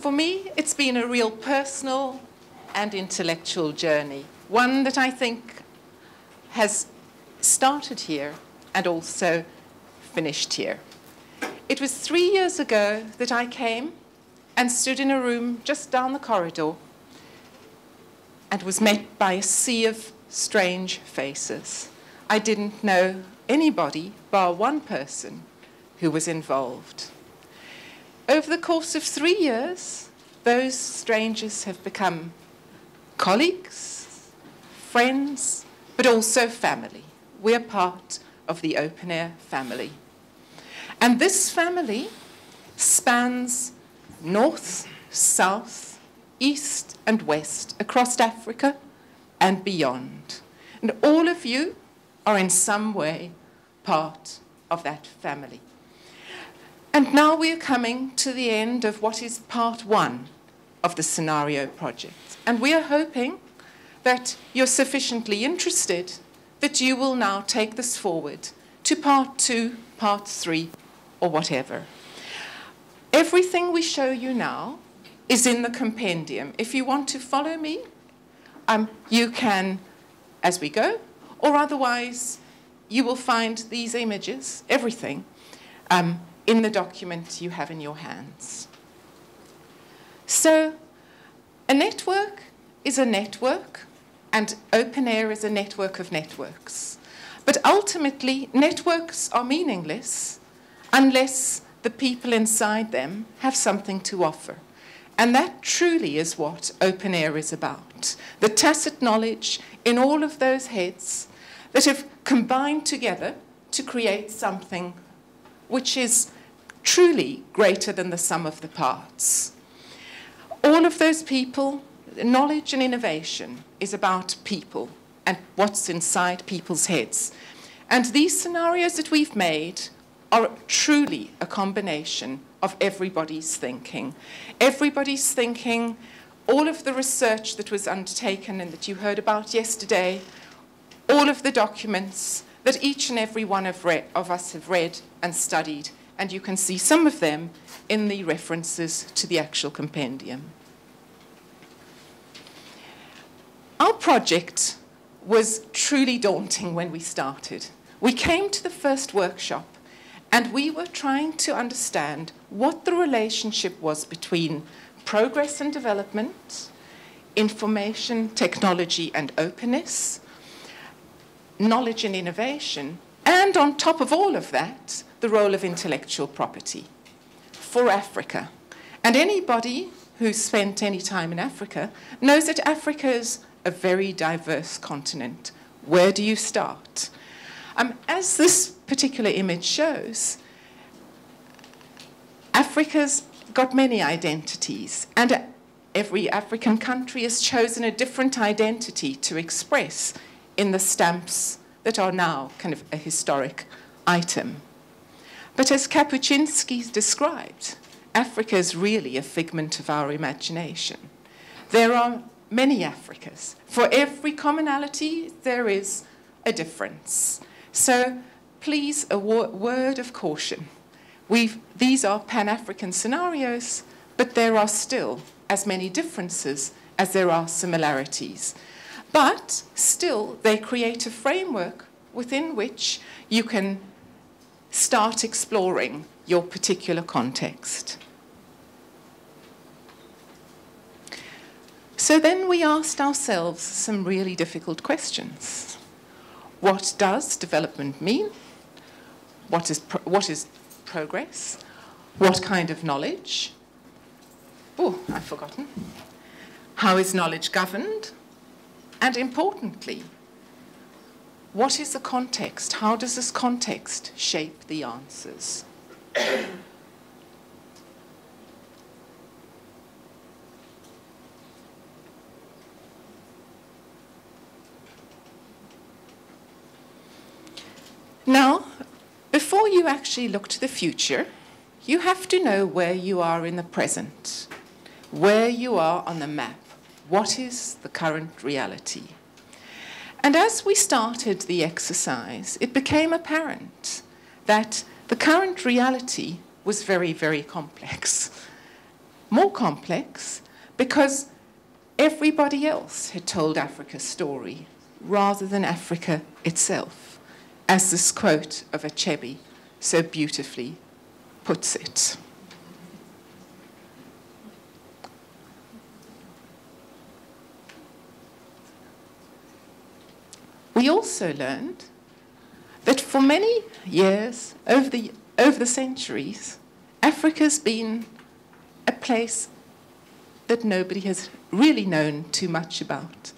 for me, it's been a real personal and intellectual journey, one that I think has started here and also finished here. It was three years ago that I came and stood in a room just down the corridor and was met by a sea of strange faces. I didn't know anybody bar one person who was involved. Over the course of three years, those strangers have become colleagues, friends, but also family. We're part of the open air family. And this family spans north, south, east, and west across Africa and beyond. And all of you are in some way part of that family. And now we are coming to the end of what is part one of the scenario project. And we are hoping that you're sufficiently interested that you will now take this forward to part two, part three, or whatever. Everything we show you now is in the compendium. If you want to follow me, um, you can as we go, or otherwise you will find these images, everything, um, in the document you have in your hands. So a network is a network, and open air is a network of networks. But ultimately, networks are meaningless unless the people inside them have something to offer. And that truly is what open air is about. The tacit knowledge in all of those heads that have combined together to create something which is truly greater than the sum of the parts. All of those people, knowledge and innovation is about people and what's inside people's heads. And these scenarios that we've made are truly a combination of everybody's thinking. Everybody's thinking, all of the research that was undertaken and that you heard about yesterday, all of the documents that each and every one of, of us have read and studied, and you can see some of them in the references to the actual compendium. Our project was truly daunting when we started. We came to the first workshop and we were trying to understand what the relationship was between progress and development, information, technology, and openness, knowledge and innovation, and on top of all of that, the role of intellectual property for Africa. And anybody who's spent any time in Africa knows that Africa is a very diverse continent. Where do you start? Um, as this particular image shows, Africa's got many identities, and every African country has chosen a different identity to express in the stamps that are now kind of a historic item. But as Kapuscinski described, Africa is really a figment of our imagination. There are many Africas. For every commonality, there is a difference. So please, a word of caution. We've, these are Pan-African scenarios, but there are still as many differences as there are similarities. But still, they create a framework within which you can start exploring your particular context. So then we asked ourselves some really difficult questions. What does development mean? What is, what is progress? What kind of knowledge? Oh, I've forgotten. How is knowledge governed? And importantly, what is the context? How does this context shape the answers? Now, before you actually look to the future, you have to know where you are in the present, where you are on the map. What is the current reality? And as we started the exercise, it became apparent that the current reality was very, very complex. more complex because everybody else had told Africa's story rather than Africa itself, as this quote of Achebe so beautifully puts it. We also learned that for many years, over the, over the centuries, Africa's been a place that nobody has really known too much about.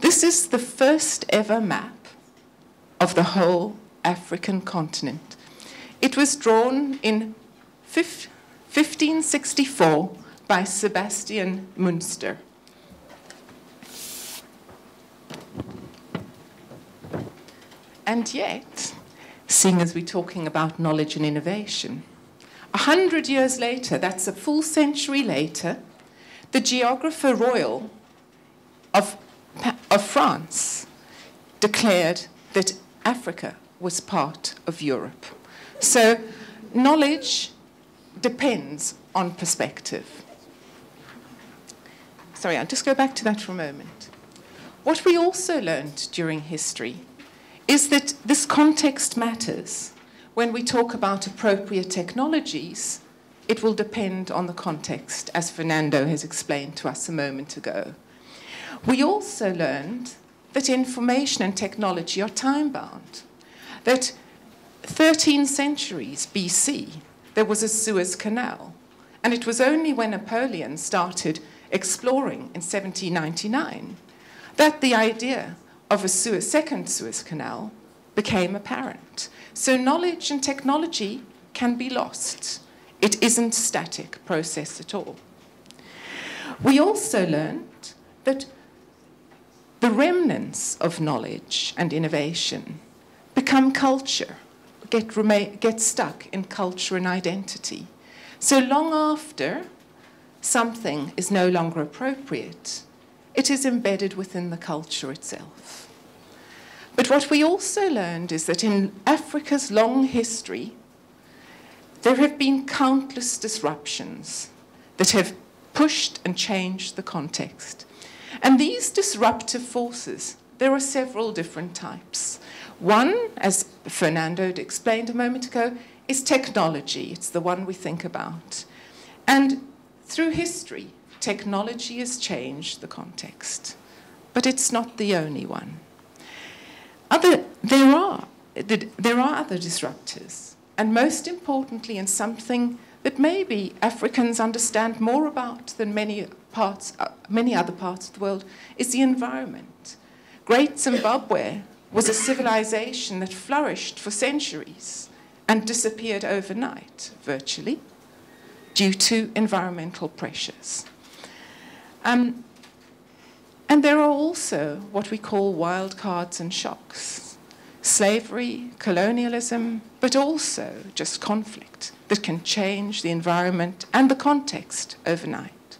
This is the first ever map of the whole African continent. It was drawn in 1564 by Sebastian Münster. And yet, seeing as we're talking about knowledge and innovation, a hundred years later, that's a full century later, the geographer royal of, of France declared that Africa was part of Europe. So knowledge depends on perspective. Sorry, I'll just go back to that for a moment. What we also learned during history is that this context matters. When we talk about appropriate technologies, it will depend on the context, as Fernando has explained to us a moment ago. We also learned that information and technology are time bound, that 13 centuries BC, there was a Suez Canal, and it was only when Napoleon started exploring in 1799 that the idea of a Suez, second Suez Canal became apparent. So knowledge and technology can be lost. It isn't a static process at all. We also learned that the remnants of knowledge and innovation become culture, get, get stuck in culture and identity. So long after something is no longer appropriate, it is embedded within the culture itself. But what we also learned is that in Africa's long history, there have been countless disruptions that have pushed and changed the context. And these disruptive forces, there are several different types. One, as Fernando explained a moment ago, is technology. It's the one we think about. And through history, technology has changed the context. But it's not the only one. Other, there, are, there are other disruptors, and most importantly, and something that maybe Africans understand more about than many, parts, uh, many other parts of the world, is the environment. Great Zimbabwe was a civilization that flourished for centuries and disappeared overnight, virtually, due to environmental pressures. Um, and there are also what we call wildcards and shocks slavery, colonialism, but also just conflict that can change the environment and the context overnight.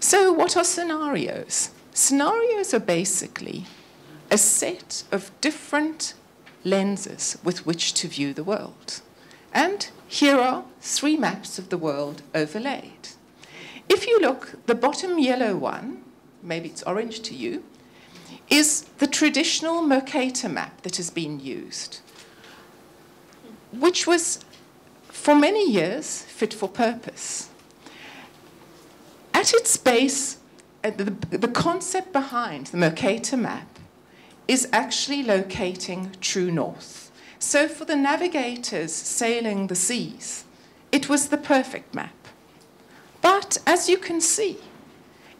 So, what are scenarios? Scenarios are basically a set of different lenses with which to view the world. And here are three maps of the world overlaid. If you look, the bottom yellow one, maybe it's orange to you, is the traditional Mercator map that has been used, which was for many years fit for purpose. At its base, uh, the, the concept behind the Mercator map is actually locating true north. So for the navigators sailing the seas, it was the perfect map. But as you can see,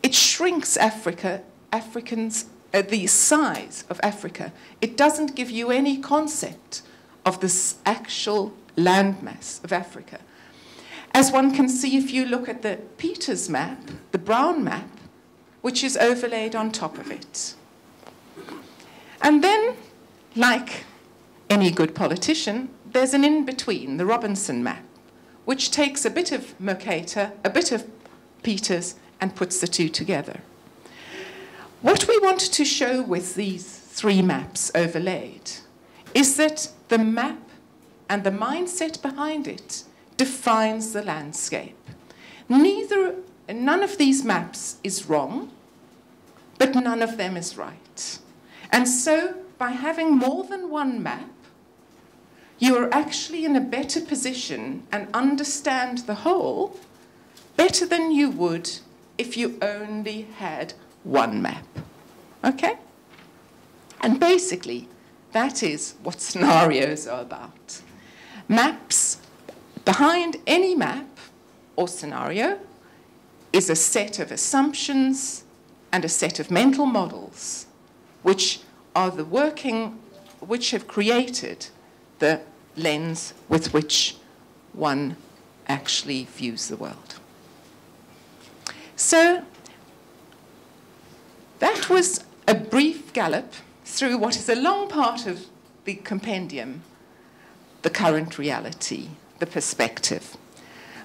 it shrinks Africa, Africans, uh, the size of Africa. It doesn't give you any concept of the actual landmass of Africa. As one can see if you look at the Peters map, the brown map, which is overlaid on top of it. And then, like any good politician, there's an in between, the Robinson map which takes a bit of Mercator, a bit of Peters, and puts the two together. What we want to show with these three maps overlaid is that the map and the mindset behind it defines the landscape. Neither, none of these maps is wrong, but none of them is right. And so, by having more than one map, you are actually in a better position and understand the whole better than you would if you only had one map. Okay? And basically, that is what scenarios are about. Maps, behind any map or scenario, is a set of assumptions and a set of mental models which are the working, which have created the lens with which one actually views the world. So that was a brief gallop through what is a long part of the compendium, the current reality, the perspective.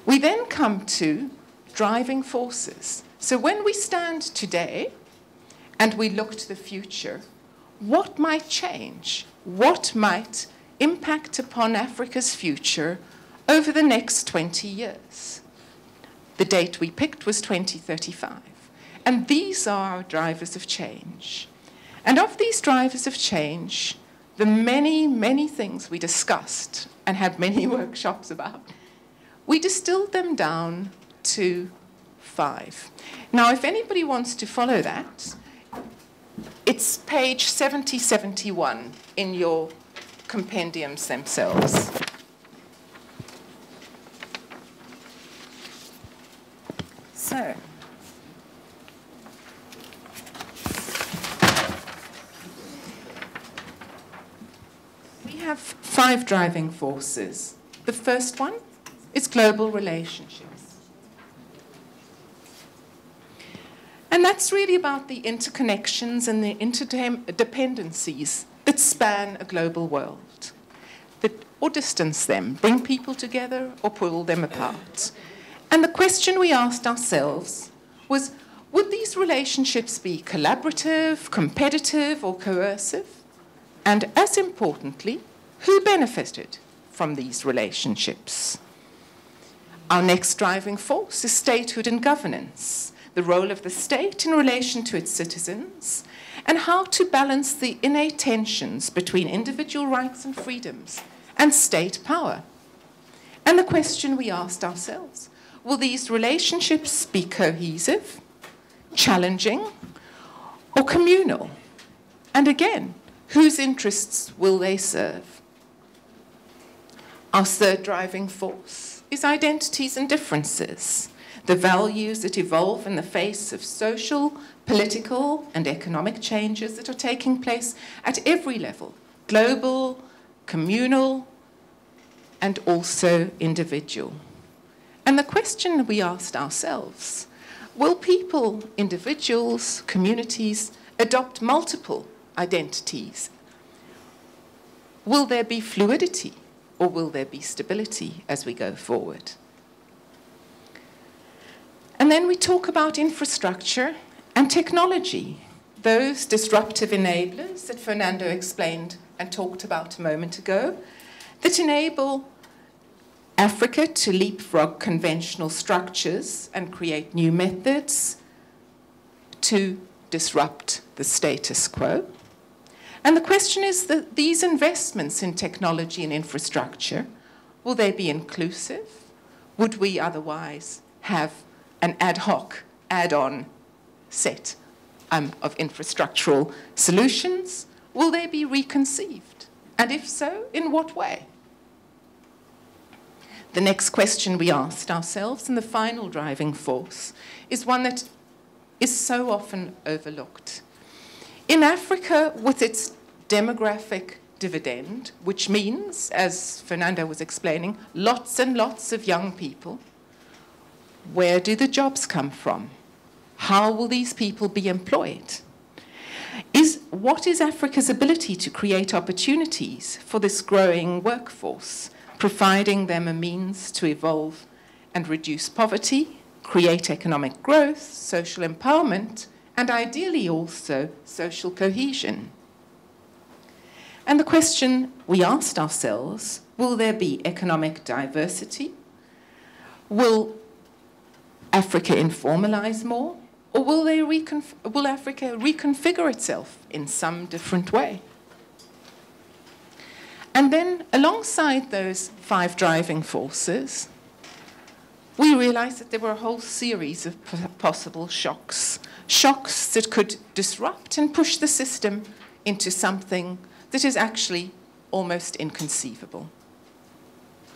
We then come to driving forces. So when we stand today and we look to the future, what might change? What might impact upon Africa's future over the next 20 years? The date we picked was 2035. And these are our drivers of change. And of these drivers of change, the many, many things we discussed and had many workshops about, we distilled them down to five. Now, if anybody wants to follow that, it's page 7071 in your compendiums themselves. So, we have five driving forces. The first one is global relationships. And that's really about the interconnections and the interdependencies that span a global world, or distance them, bring people together or pull them apart. And the question we asked ourselves was would these relationships be collaborative, competitive, or coercive? And as importantly, who benefited from these relationships? Our next driving force is statehood and governance, the role of the state in relation to its citizens, and how to balance the innate tensions between individual rights and freedoms and state power. And the question we asked ourselves will these relationships be cohesive, challenging, or communal? And again, whose interests will they serve? Our third driving force is identities and differences, the values that evolve in the face of social, political, and economic changes that are taking place at every level global, communal, and also individual. And the question we asked ourselves will people, individuals, communities adopt multiple identities? Will there be fluidity? or will there be stability as we go forward? And then we talk about infrastructure and technology, those disruptive enablers that Fernando explained and talked about a moment ago, that enable Africa to leapfrog conventional structures and create new methods to disrupt the status quo. And the question is that these investments in technology and infrastructure, will they be inclusive? Would we otherwise have an ad hoc, add-on set um, of infrastructural solutions? Will they be reconceived? And if so, in what way? The next question we asked ourselves, and the final driving force, is one that is so often overlooked. In Africa, with its demographic dividend, which means, as Fernando was explaining, lots and lots of young people, where do the jobs come from? How will these people be employed? What is Africa's ability to create opportunities for this growing workforce, providing them a means to evolve and reduce poverty, create economic growth, social empowerment, and ideally also social cohesion. And the question we asked ourselves will there be economic diversity, Will Africa informalize more? Or will, they will Africa reconfigure itself in some different way? And then, alongside those five driving forces, we realized that there were a whole series of possible shocks. Shocks that could disrupt and push the system into something that is actually almost inconceivable.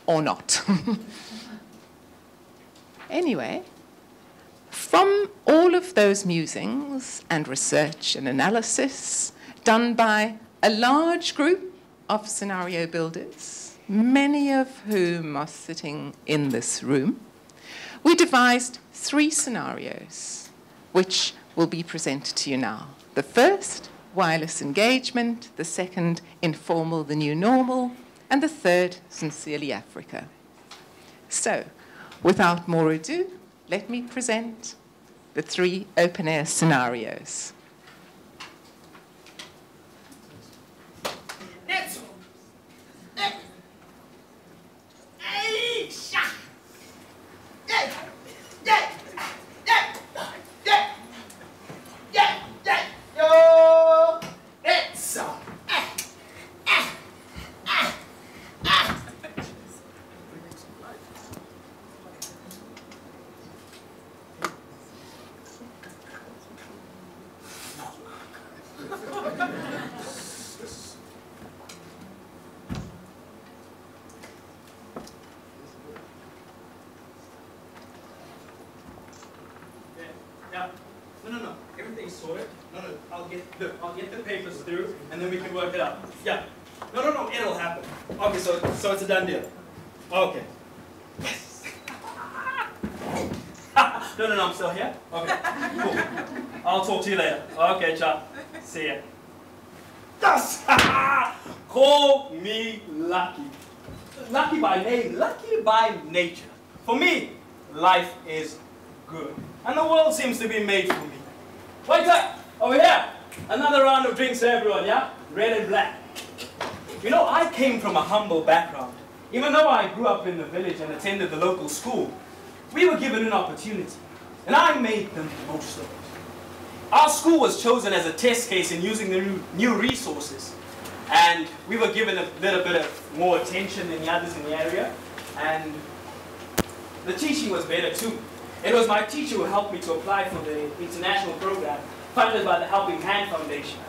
Or not. anyway, from all of those musings and research and analysis done by a large group of scenario builders, many of whom are sitting in this room, we devised three scenarios which will be presented to you now. The first, wireless engagement, the second, informal, the new normal, and the third, sincerely Africa. So, without more ado, let me present the three open air scenarios. done deal. Okay. Yes. no, no, no, I'm still here. Okay, cool. I'll talk to you later. Okay, ciao. See ya. Yes! Call me lucky. Lucky by name, lucky by nature. For me, life is good. And the world seems to be made for me. Wait up! Over here! Another round of drinks for everyone, yeah? Red and black. You know, I came from a humble background. Even though I grew up in the village and attended the local school, we were given an opportunity, and I made the most of it. Our school was chosen as a test case in using the new resources, and we were given a little bit of more attention than the others in the area, and the teaching was better too. It was my teacher who helped me to apply for the international program funded by the Helping Hand Foundation.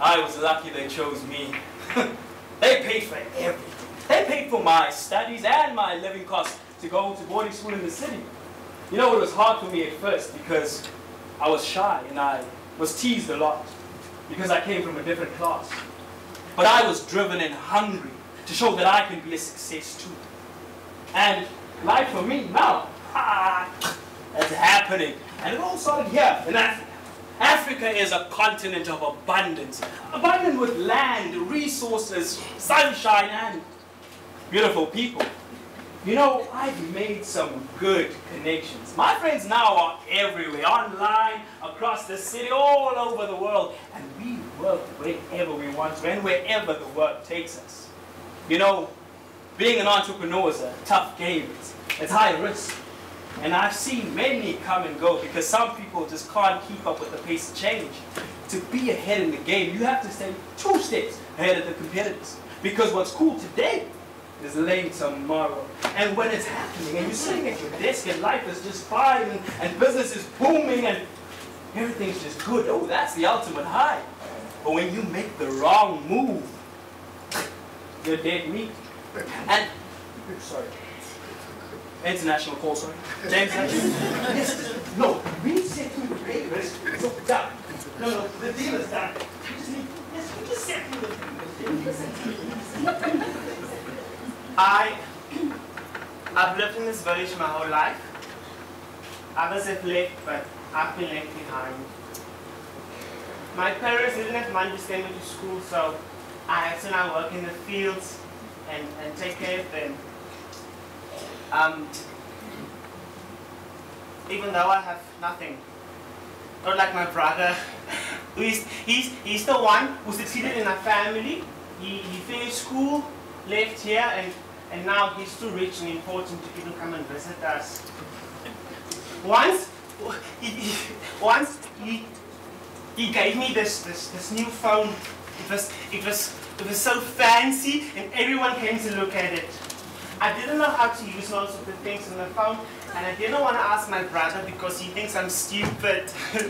I was lucky they chose me. they paid for everything. They paid for my studies and my living costs to go to boarding school in the city. You know, it was hard for me at first because I was shy and I was teased a lot because I came from a different class. But I was driven and hungry to show that I can be a success too. And life for me now, ah, it's happening. And it all started here in Africa. Africa is a continent of abundance, abundant with land, resources, sunshine, and beautiful people. You know, I've made some good connections. My friends now are everywhere, online, across the city, all over the world. And we work wherever we want to and wherever the work takes us. You know, being an entrepreneur is a tough game. It's, it's high risk. And I've seen many come and go because some people just can't keep up with the pace of change. To be ahead in the game, you have to stay two steps ahead of the competitors. Because what's cool today is late tomorrow. And when it's happening and you're sitting at your desk and life is just fine and, business is booming and everything's just good, oh, that's the ultimate high. But when you make the wrong move, you're dead meat. And, sorry, international call, sorry. James, yes, no, we said through the papers, so done. No, no, the deal is done. yes, we just said the papers. I, I've lived in this village my whole life. Others have left, but I've been left behind. My parents didn't have money to send me to school, so I had to now work in the fields and, and take care of them. Um, even though I have nothing. Not like my brother. he's, he's, he's the one who succeeded in our family. He, he finished school, left here, and and now he's too rich and important to even come and visit us. Once, he, once he, he gave me this, this, this new phone. It was, it, was, it was so fancy and everyone came to look at it. I didn't know how to use most of the things on the phone and I didn't want to ask my brother because he thinks I'm stupid.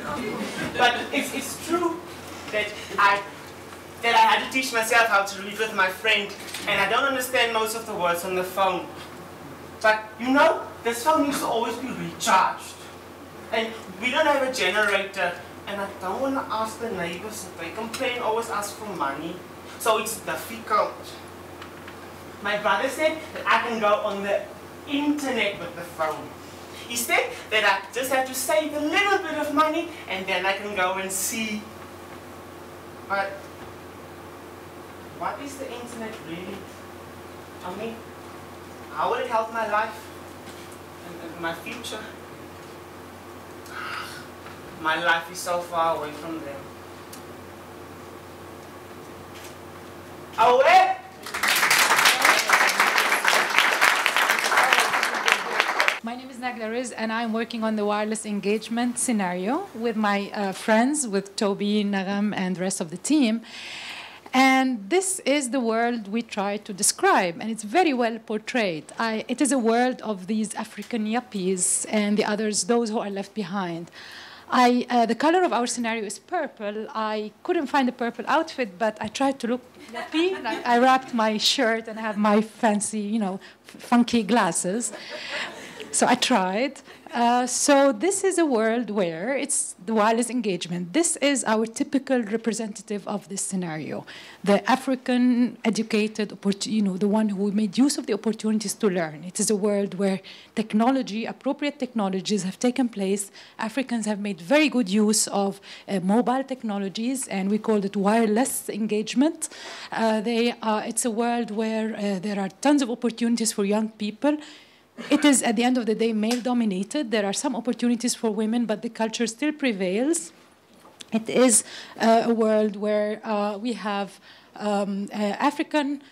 but it's, it's true that I that I had to teach myself how to read with my friend, and I don't understand most of the words on the phone. But you know, this phone needs to always be recharged. And we don't have a generator, and I don't want to ask the neighbors if they complain, always ask for money. So it's difficult. My brother said that I can go on the internet with the phone. He said that I just have to save a little bit of money and then I can go and see. But what is the internet really? I mean, how will it help my life and, and my future? My life is so far away from them. Away! My name is Nagla Rizk, and I'm working on the wireless engagement scenario with my uh, friends, with Toby, Nagam, and the rest of the team. And this is the world we try to describe, and it's very well portrayed. I, it is a world of these African yuppies and the others, those who are left behind. I, uh, the color of our scenario is purple. I couldn't find a purple outfit, but I tried to look yuppie. Like I wrapped my shirt and I have my fancy, you know, funky glasses. So I tried. Uh, so this is a world where it's the wireless engagement. This is our typical representative of this scenario. The African educated, you know, the one who made use of the opportunities to learn. It is a world where technology, appropriate technologies have taken place. Africans have made very good use of uh, mobile technologies, and we call it wireless engagement. Uh, they, it's a world where uh, there are tons of opportunities for young people it is, at the end of the day, male dominated. There are some opportunities for women, but the culture still prevails. It is uh, a world where uh, we have um, uh, African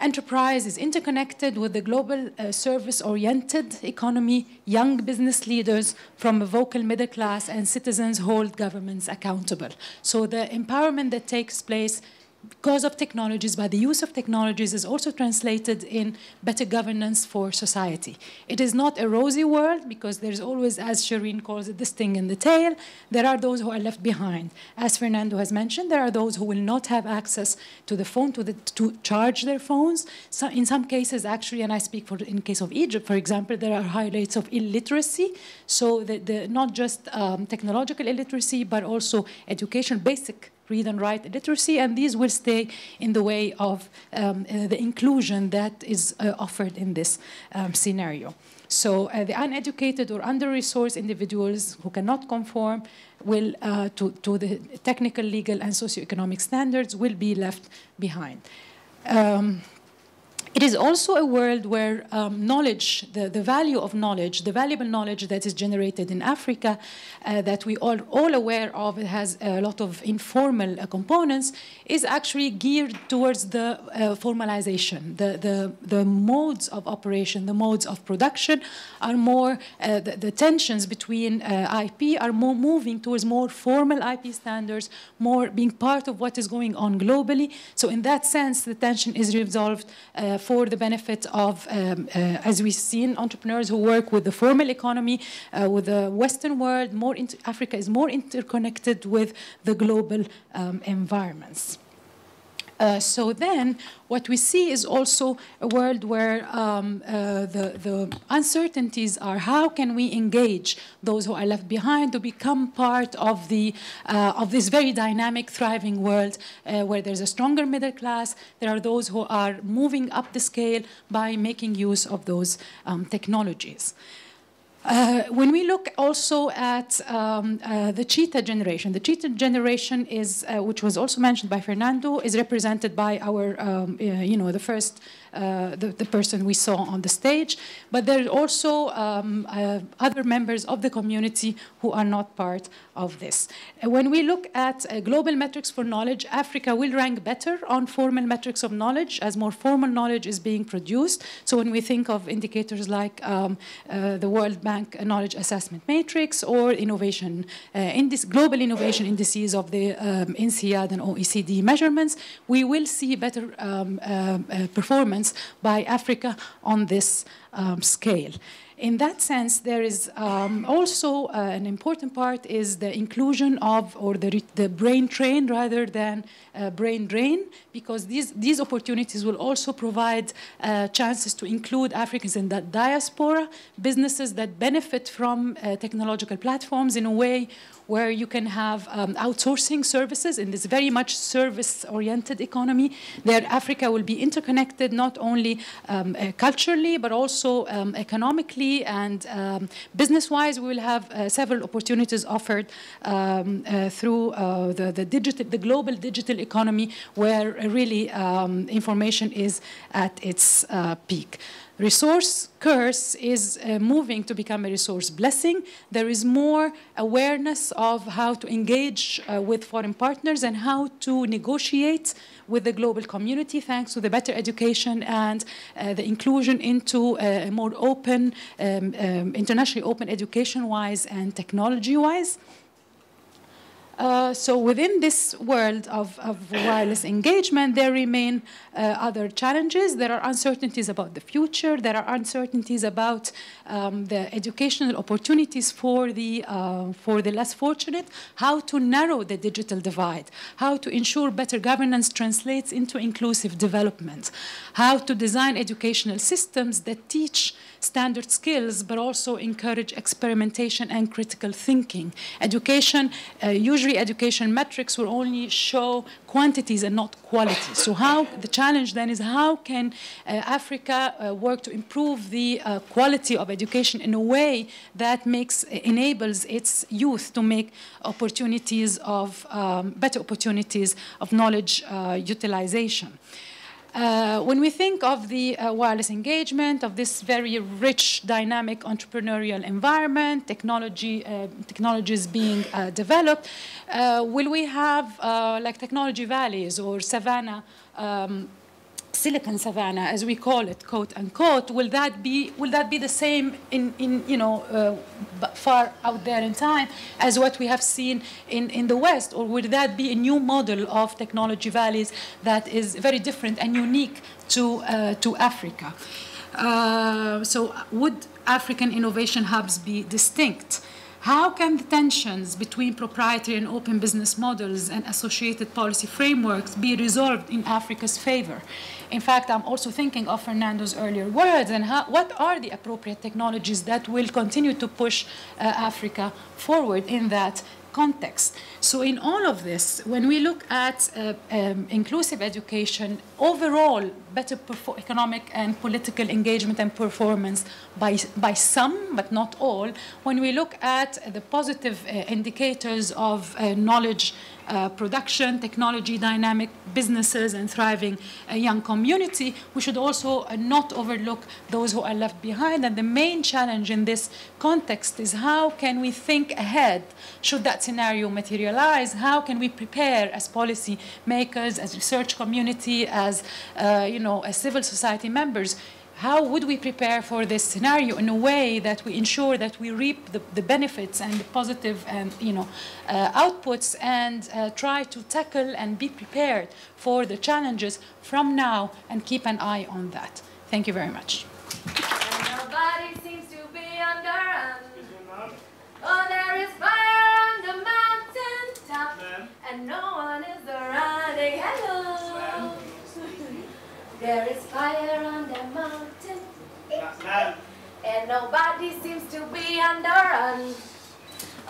enterprise is interconnected with the global uh, service-oriented economy, young business leaders from a vocal middle class, and citizens hold governments accountable. So the empowerment that takes place because of technologies, by the use of technologies, is also translated in better governance for society. It is not a rosy world because there's always, as Shirin calls it, this thing in the tail. There are those who are left behind. As Fernando has mentioned, there are those who will not have access to the phone to, the, to charge their phones. So in some cases, actually, and I speak for in case of Egypt, for example, there are high rates of illiteracy. So the, the not just um, technological illiteracy, but also education, basic read and write literacy, and these will stay in the way of um, uh, the inclusion that is uh, offered in this um, scenario. So uh, the uneducated or under-resourced individuals who cannot conform will, uh, to, to the technical, legal, and socioeconomic standards will be left behind. Um, it is also a world where um, knowledge, the, the value of knowledge, the valuable knowledge that is generated in Africa, uh, that we are all aware of, it has a lot of informal uh, components, is actually geared towards the uh, formalization. The, the, the modes of operation, the modes of production are more, uh, the, the, tensions between uh, IP are more moving towards more formal IP standards, more being part of what is going on globally. So in that sense, the tension is resolved uh, for the benefit of, um, uh, as we've seen, entrepreneurs who work with the formal economy, uh, with the Western world. More Africa is more interconnected with the global um, environments. Uh, so then, what we see is also a world where um, uh, the, the uncertainties are how can we engage those who are left behind to become part of, the, uh, of this very dynamic, thriving world uh, where there's a stronger middle class. There are those who are moving up the scale by making use of those um, technologies. Uh, when we look also at um, uh, the cheetah generation, the cheetah generation is, uh, which was also mentioned by Fernando, is represented by our, um, uh, you know, the first the, the, person we saw on the stage, but there are also um, uh, other members of the community who are not part of this. Uh, when we look at uh, global metrics for knowledge, Africa will rank better on formal metrics of knowledge as more formal knowledge is being produced. So when we think of indicators like um, uh, the World Bank Knowledge Assessment Matrix or innovation, global innovation indices of the um, and OECD measurements, we will see better um, performance by Africa on this um, scale. In that sense, there is um, also uh, an important part is the inclusion of, or the, the brain train rather than uh, brain drain, because these, these opportunities will also provide uh, chances to include Africans in that diaspora, businesses that benefit from uh, technological platforms in a way where you can have um, outsourcing services in this very much service-oriented economy. There, Africa will be interconnected not only um, uh, culturally, but also um, and um, business-wise. We will have uh, several opportunities offered um, uh, through uh, the, the, digital, the global digital economy, where really um, information is at its uh, peak resource curse is uh, moving to become a resource blessing. There is more awareness of how to engage uh, with foreign partners and how to negotiate with the global community thanks to the better education and uh, the inclusion into a more open, um, um, internationally open education-wise and technology-wise. Uh, so within this world of, of, wireless engagement, there remain uh, other challenges. There are uncertainties about the future. There are uncertainties about um, the educational opportunities for the, uh, for the less fortunate, how to narrow the digital divide, how to ensure better governance translates into inclusive development, how to design educational systems that teach standard skills, but also encourage experimentation and critical thinking. Education, uh, usually education metrics will only show quantities and not quality. So how, the challenge then is how can uh, Africa uh, work to improve the uh, quality of education in a way that makes, enables its youth to make opportunities of, um, better opportunities of knowledge uh, utilization. Uh, when we think of the uh, wireless engagement, of this very rich, dynamic entrepreneurial environment, technology, uh, technologies being uh, developed, uh, will we have like technology valleys or savannah um, Silicon Savannah, as we call it, quote unquote, will that be will that be the same in, in you know uh, far out there in time as what we have seen in, in the West, or would that be a new model of technology valleys that is very different and unique to uh, to Africa? Uh, so would African innovation hubs be distinct? How can the tensions between proprietary and open business models and associated policy frameworks be resolved in Africa's favor? In fact, I'm also thinking of Fernando's earlier words and how, what are the appropriate technologies that will continue to push uh, Africa forward in that context. So in all of this, when we look at uh, um, inclusive education, overall better economic and political engagement and performance by, by some, but not all, when we look at the positive uh, indicators of uh, knowledge uh, production, technology, dynamic businesses, and thriving uh, young community, we should also uh, not overlook those who are left behind. And the main challenge in this context is how can we think ahead should that scenario materialize? How can we prepare as policy makers, as research community, as you know, as civil society members how would we prepare for this scenario in a way that we ensure that we reap the, the benefits and the positive and you know uh, outputs and uh, try to tackle and be prepared for the challenges from now and keep an eye on that. Thank you very much. nobody seems to be under Oh, there is fire on the mountain and nobody seems to be under run.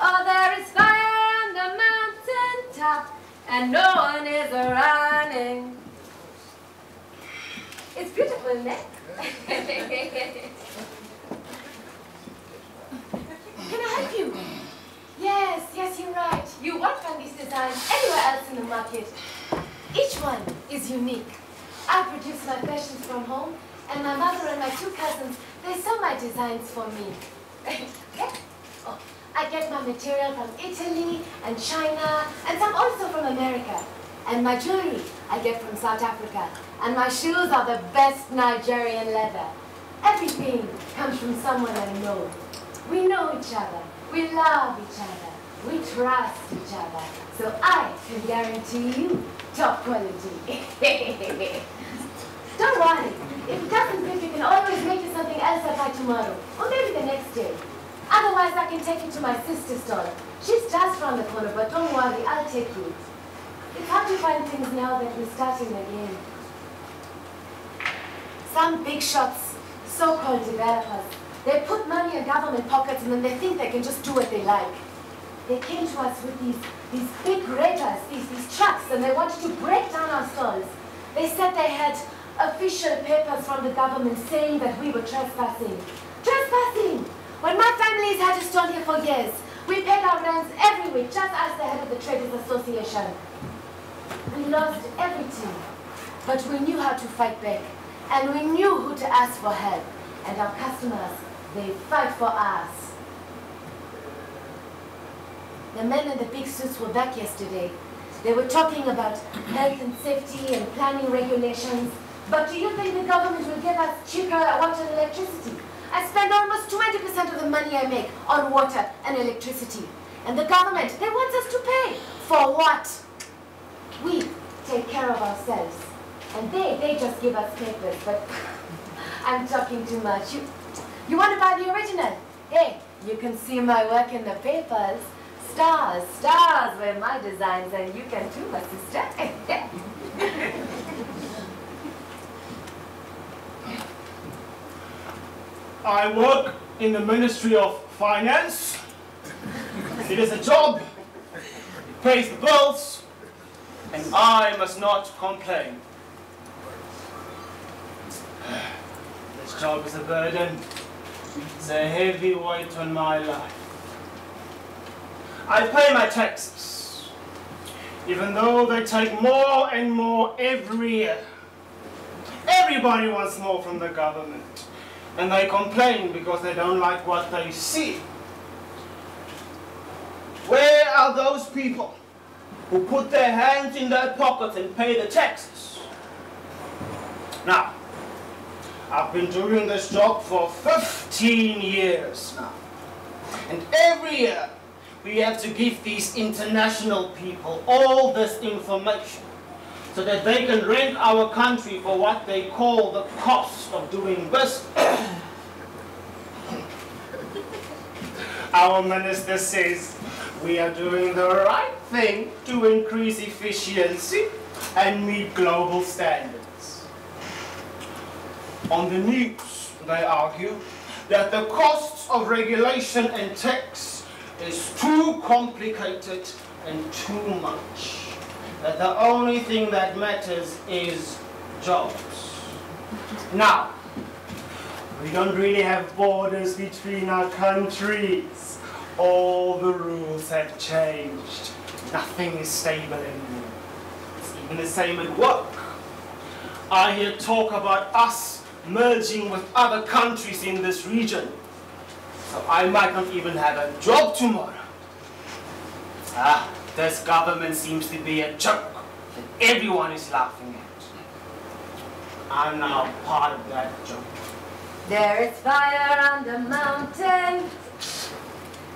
Oh, there is fire on the mountain top, and no one is running. It's beautiful, isn't it? Can I help you? Yes, yes, you're right. You won't find these designs anywhere else in the market. Each one is unique. I produce my fashions from home and my mother and my two cousins, they sew my designs for me. oh, I get my material from Italy and China, and some also from America. And my jewelry I get from South Africa. And my shoes are the best Nigerian leather. Everything comes from someone I know. We know each other. We love each other. We trust each other. So I can guarantee you top quality. Don't worry. If it doesn't fit, you can always make you something else by tomorrow. Or maybe the next day. Otherwise, I can take you to my sister's store. She's just around the corner, but don't worry, I'll take you. It's hard to find things now that we're starting again. Some big shots, so-called developers, they put money in government pockets and then they think they can just do what they like. They came to us with these, these big graders, these, these trucks, and they wanted to break down our stalls. They said they had official papers from the government saying that we were trespassing. Trespassing! When my family's had a stall here for years, we paid our rents every week, just as the head of the Traders Association. We lost everything, but we knew how to fight back, and we knew who to ask for help. And our customers, they fight for us. The men in the big suits were back yesterday. They were talking about health and safety and planning regulations. But do you think the government will give us cheaper water and electricity? I spend almost 20% of the money I make on water and electricity. And the government, they want us to pay. For what? We take care of ourselves. And they, they just give us papers, but I'm talking too much. You, you want to buy the original? Hey, you can see my work in the papers. Stars, stars were my designs, and you can too, my sister. I work in the Ministry of Finance. It is a job, it pays the bills, and I must not complain. This job is a burden. It's a heavy weight on my life. I pay my taxes, even though they take more and more every year. Everybody wants more from the government, and they complain because they don't like what they see. Where are those people who put their hands in their pockets and pay the taxes? Now, I've been doing this job for 15 years now. And every year, we have to give these international people all this information so that they can rent our country for what they call the cost of doing business. our minister says we are doing the right thing to increase efficiency and meet global standards. On the news, they argue that the costs of regulation and tax is too complicated and too much. That the only thing that matters is jobs. Now, we don't really have borders between our countries. All the rules have changed. Nothing is stable anymore. It's even the same at work. I hear talk about us merging with other countries in this region. So I might not even have a job tomorrow. Ah, this government seems to be a joke that everyone is laughing at. I'm now part of that joke. There is fire on the mountain,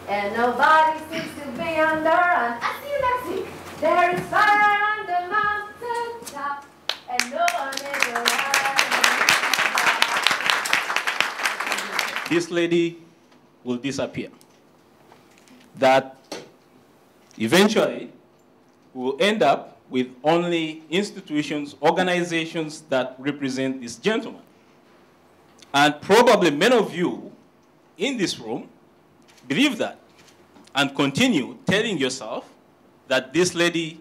and nobody seems to be under. And I see you next week. There is fire on the mountain top, and no one is around. this lady will disappear. That eventually we will end up with only institutions, organizations that represent this gentleman. And probably many of you in this room believe that and continue telling yourself that this lady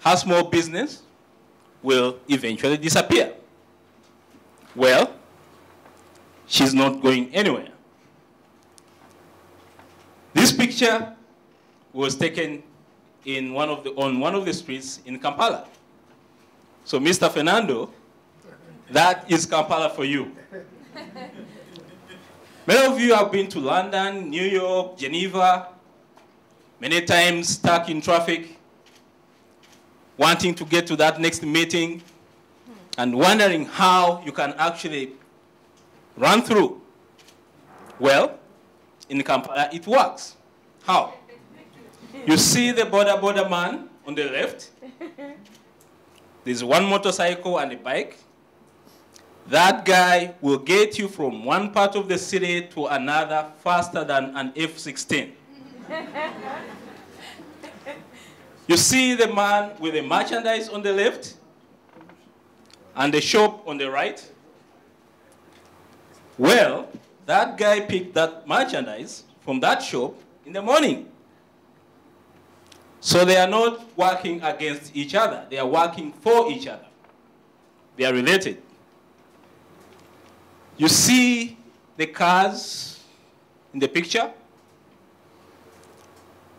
has more business, will eventually disappear. Well, she's not going anywhere. This picture was taken in one of the, on one of the streets in Kampala. So, Mr. Fernando, that is Kampala for you. Many of you have been to London, New York, Geneva, many times stuck in traffic, wanting to get to that next meeting, and wondering how you can actually run through. Well, in Kampala, it works. How? You see the border border man on the left. There's one motorcycle and a bike. That guy will get you from one part of the city to another faster than an F-16. you see the man with the merchandise on the left and the shop on the right. Well, that guy picked that merchandise from that shop in the morning. So they are not working against each other. They are working for each other. They are related. You see the cars in the picture?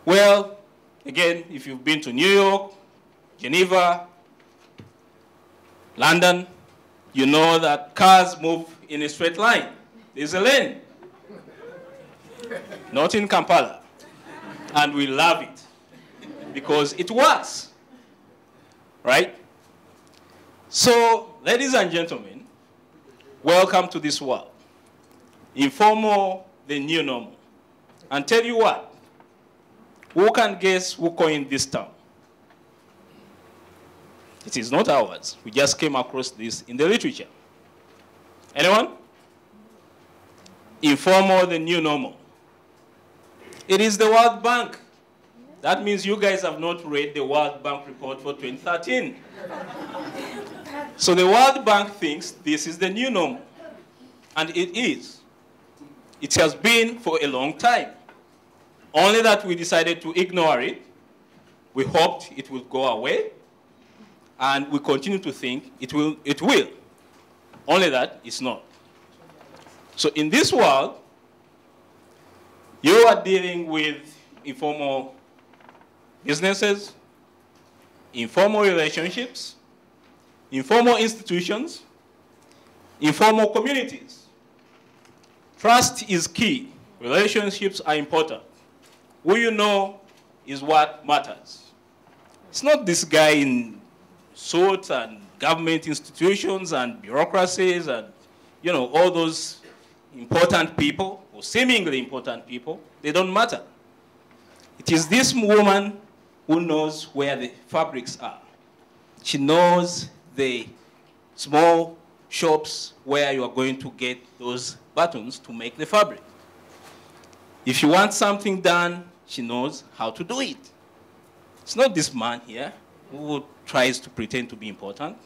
Well, again, if you've been to New York, Geneva, London, you know that cars move in a straight line. There's a lane. Not in Kampala. And we love it because it works. Right? So, ladies and gentlemen, welcome to this world. Informal, the new normal. And tell you what, who can guess who coined this term? It is not ours. We just came across this in the literature. Anyone? Informal, the new normal. It is the World Bank. That means you guys have not read the World Bank report for 2013. so the World Bank thinks this is the new norm, And it is. It has been for a long time. Only that we decided to ignore it. We hoped it would go away. And we continue to think it will. It will. Only that it's not. So in this world, you are dealing with informal businesses, informal relationships, informal institutions, informal communities. Trust is key. Relationships are important. Who you know is what matters. It's not this guy in suits and government institutions and bureaucracies and, you know, all those important people, or seemingly important people. They don't matter. It is this woman who knows where the fabrics are. She knows the small shops where you are going to get those buttons to make the fabric. If you want something done, she knows how to do it. It's not this man here who tries to pretend to be important.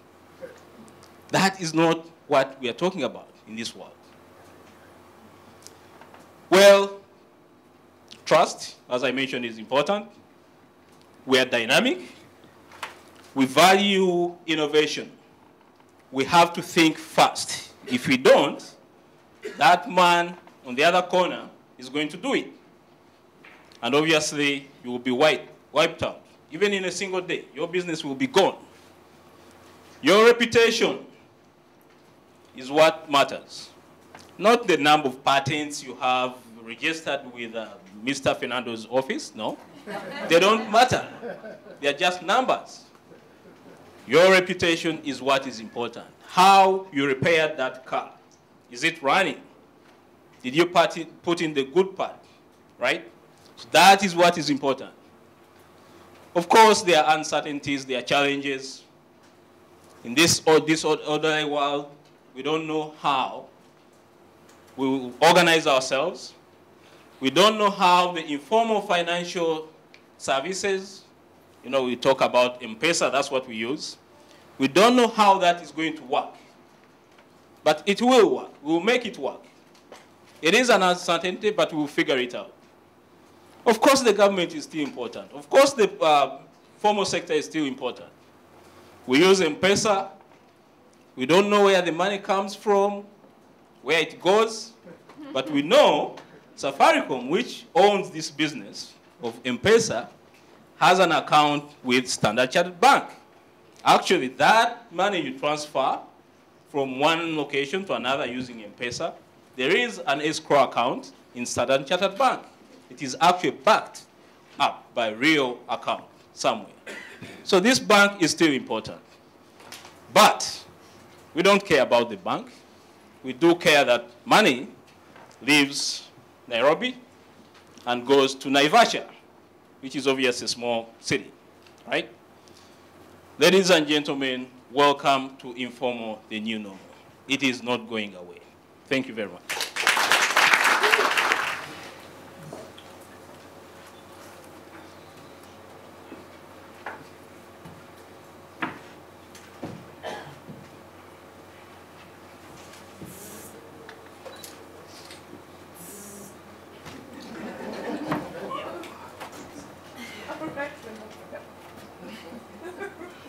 That is not what we are talking about in this world. Well, trust, as I mentioned, is important. We are dynamic. We value innovation. We have to think fast. If we don't, that man on the other corner is going to do it. And obviously, you will be wiped, wiped out. Even in a single day, your business will be gone. Your reputation is what matters. Not the number of patents you have registered with uh, Mr. Fernando's office, no. They don't matter. They are just numbers. Your reputation is what is important. How you repaired that car. Is it running? Did you put in the good part? Right? So that is what is important. Of course, there are uncertainties, there are challenges. In this, or this orderly world, we don't know how we will organize ourselves. We don't know how the informal financial services, you know, we talk about M-Pesa, that's what we use. We don't know how that is going to work. But it will work. We'll make it work. It is an uncertainty, but we'll figure it out. Of course, the government is still important. Of course, the uh, formal sector is still important. We use M-Pesa. We don't know where the money comes from, where it goes, but we know Safaricom, which owns this business of M-Pesa, has an account with Standard Chartered Bank. Actually, that money you transfer from one location to another using M-Pesa, there is an escrow account in Standard Chartered Bank. It is actually backed up by real account somewhere. So this bank is still important. But we don't care about the bank. We do care that money leaves Nairobi and goes to Naivasha, which is obviously a small city, right? Ladies and gentlemen, welcome to Informal, the new normal. It is not going away. Thank you very much.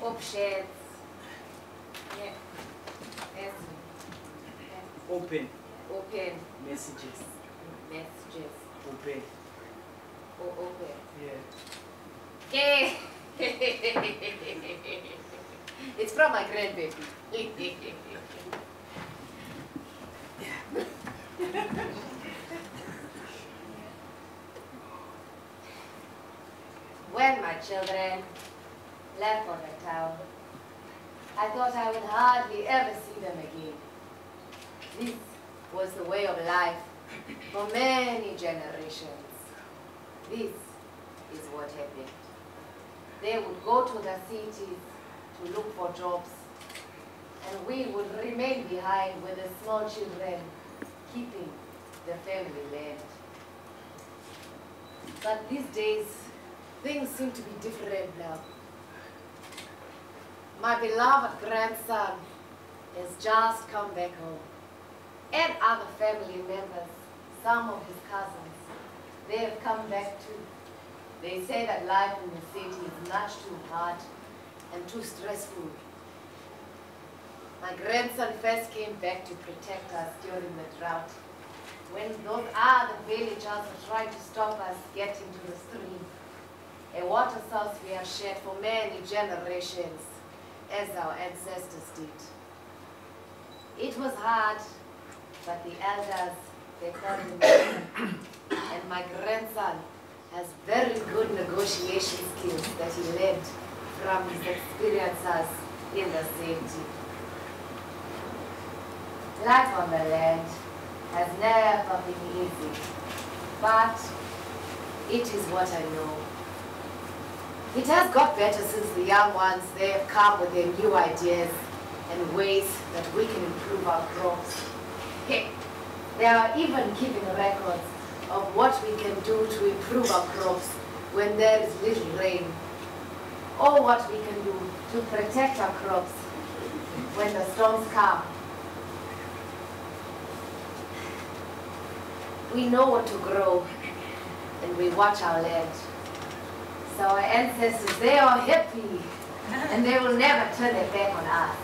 Options. Yeah. Yes. Open Open messages. messages. Open. O open. Yeah. Yeah. it's from my grandbaby. when my children left for the town, I thought I would hardly ever see them again. This was the way of life for many generations. This is what happened. They would go to the cities to look for jobs, and we would remain behind with the small children, keeping the family land. But these days, things seem to be different now. My beloved grandson has just come back home, and other family members, some of his cousins, they have come back too. They say that life in the city is much too hard and too stressful. My grandson first came back to protect us during the drought, when those other villagers trying to stop us getting to the stream, a water source we have shared for many generations, as our ancestors did. It was hard, but the elders, they called him and my grandson has very good negotiation skills that he learned from his experiences in the city. Life on the land has never been easy, but it is what I know. It has got better since the young ones, they have come with their new ideas and ways that we can improve our crops. Hey, they are even keeping records of what we can do to improve our crops when there is little rain, or what we can do to protect our crops when the storms come. We know what to grow, and we watch our land. So our ancestors, they are happy, and they will never turn their back on us.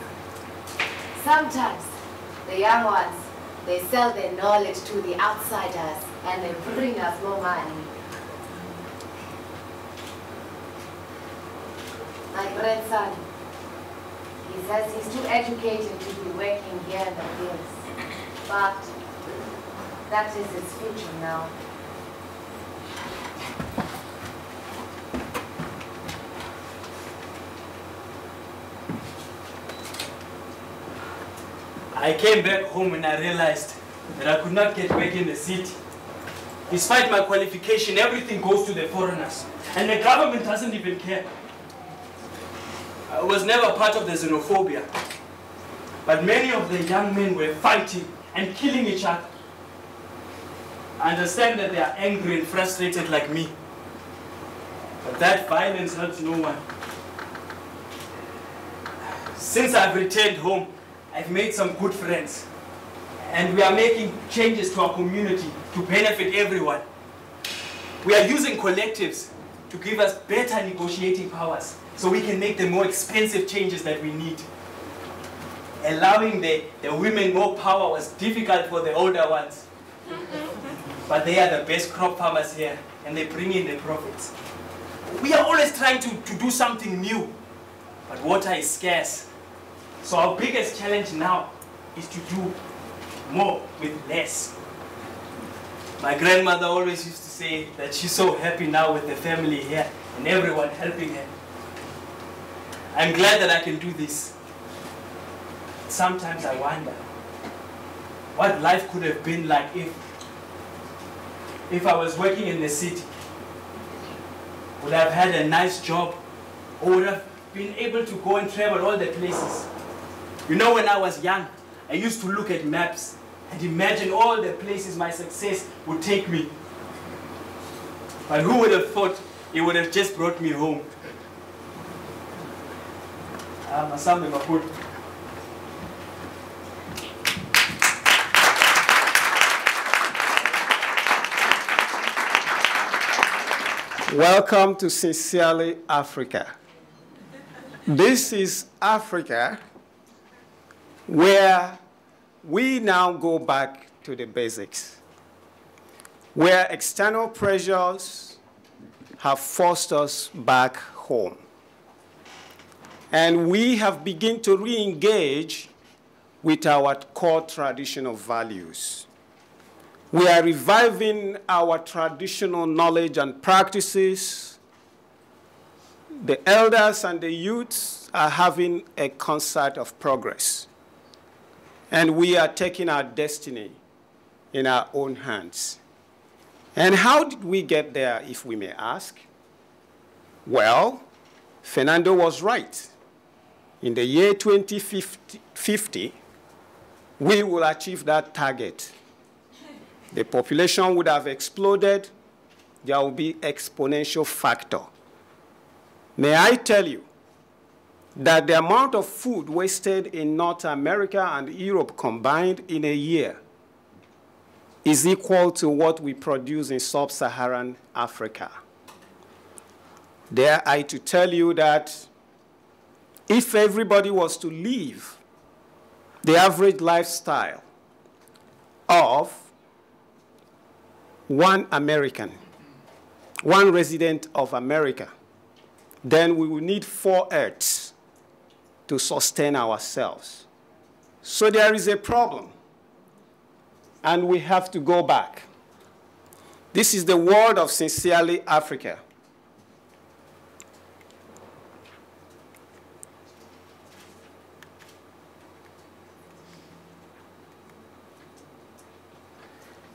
Sometimes, the young ones, they sell their knowledge to the outsiders, and they bring us more money. My grandson, he says he's too educated to be working here in the fields. But that is his future now. I came back home and I realized that I could not get back in the city. Despite my qualification, everything goes to the foreigners. And the government doesn't even care. I was never part of the xenophobia. But many of the young men were fighting and killing each other. I understand that they are angry and frustrated like me. But that violence helps no one. Since I've returned home, I've made some good friends. And we are making changes to our community to benefit everyone. We are using collectives to give us better negotiating powers so we can make the more expensive changes that we need. Allowing the, the women more power was difficult for the older ones. But they are the best crop farmers here and they bring in the profits. We are always trying to, to do something new, but water is scarce. So our biggest challenge now is to do more with less. My grandmother always used to say that she's so happy now with the family here and everyone helping her. I'm glad that I can do this. Sometimes I wonder what life could have been like if if I was working in the city. Would I have had a nice job or would have been able to go and travel all the places. You know when I was young, I used to look at maps and imagine all the places my success would take me. But who would have thought it would have just brought me home? Ah, Masambe Maput. Welcome to Sincerely Africa. This is Africa where we now go back to the basics, where external pressures have forced us back home. And we have begun to re-engage with our core traditional values. We are reviving our traditional knowledge and practices. The elders and the youths are having a concert of progress. And we are taking our destiny in our own hands. And how did we get there, if we may ask? Well, Fernando was right. In the year 2050, we will achieve that target the population would have exploded. There will be exponential factor. May I tell you that the amount of food wasted in North America and Europe combined in a year is equal to what we produce in sub-Saharan Africa. Dare I to tell you that if everybody was to live the average lifestyle of one American, one resident of America, then we will need four Earths to sustain ourselves. So there is a problem, and we have to go back. This is the world of Sincerely Africa.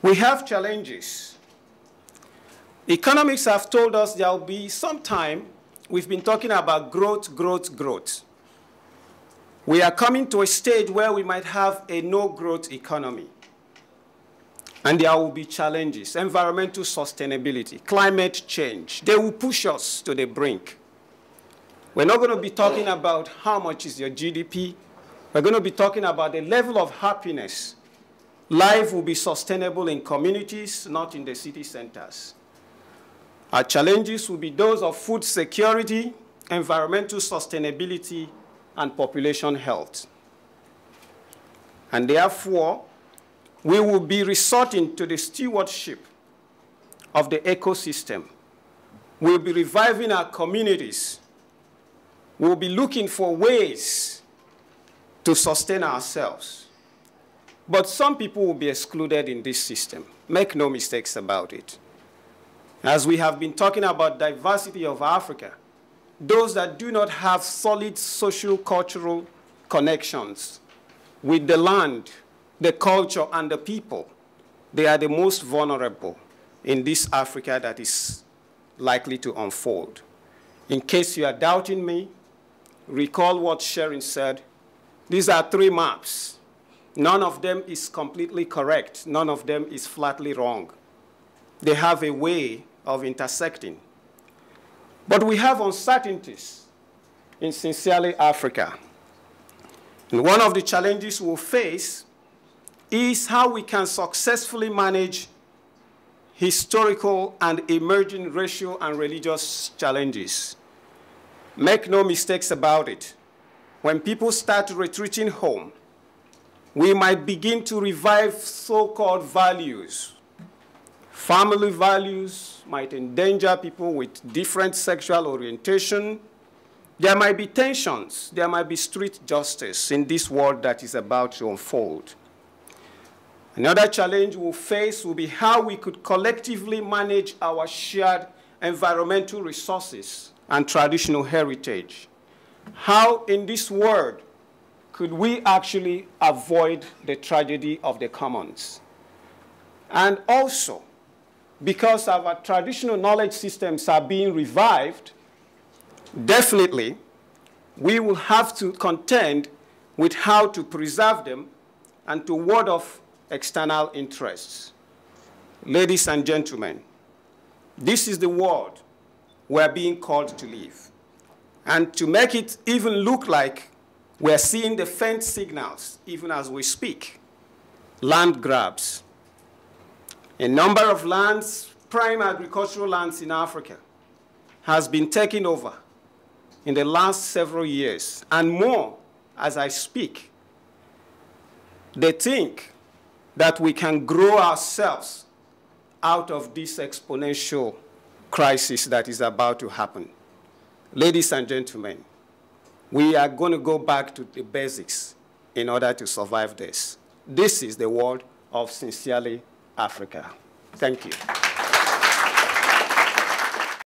We have challenges. Economics have told us there will be some time, we've been talking about growth, growth, growth. We are coming to a stage where we might have a no-growth economy. And there will be challenges, environmental sustainability, climate change. They will push us to the brink. We're not going to be talking about how much is your GDP. We're going to be talking about the level of happiness Life will be sustainable in communities, not in the city centers. Our challenges will be those of food security, environmental sustainability, and population health. And therefore, we will be resorting to the stewardship of the ecosystem. We'll be reviving our communities. We'll be looking for ways to sustain ourselves. But some people will be excluded in this system. Make no mistakes about it. As we have been talking about diversity of Africa, those that do not have solid social cultural connections with the land, the culture, and the people, they are the most vulnerable in this Africa that is likely to unfold. In case you are doubting me, recall what Shirin said. These are three maps None of them is completely correct. None of them is flatly wrong. They have a way of intersecting. But we have uncertainties in Sincerely Africa. And one of the challenges we'll face is how we can successfully manage historical and emerging racial and religious challenges. Make no mistakes about it. When people start retreating home, we might begin to revive so-called values, family values, might endanger people with different sexual orientation. There might be tensions. There might be street justice in this world that is about to unfold. Another challenge we'll face will be how we could collectively manage our shared environmental resources and traditional heritage. How in this world could we actually avoid the tragedy of the commons? And also, because our traditional knowledge systems are being revived, definitely we will have to contend with how to preserve them and to ward off external interests. Ladies and gentlemen, this is the world we're being called to live. And to make it even look like we're seeing the faint signals even as we speak, land grabs. A number of lands, prime agricultural lands in Africa, has been taken over in the last several years, and more as I speak. They think that we can grow ourselves out of this exponential crisis that is about to happen. Ladies and gentlemen, we are going to go back to the basics in order to survive this. This is the world of Sincerely Africa. Thank you.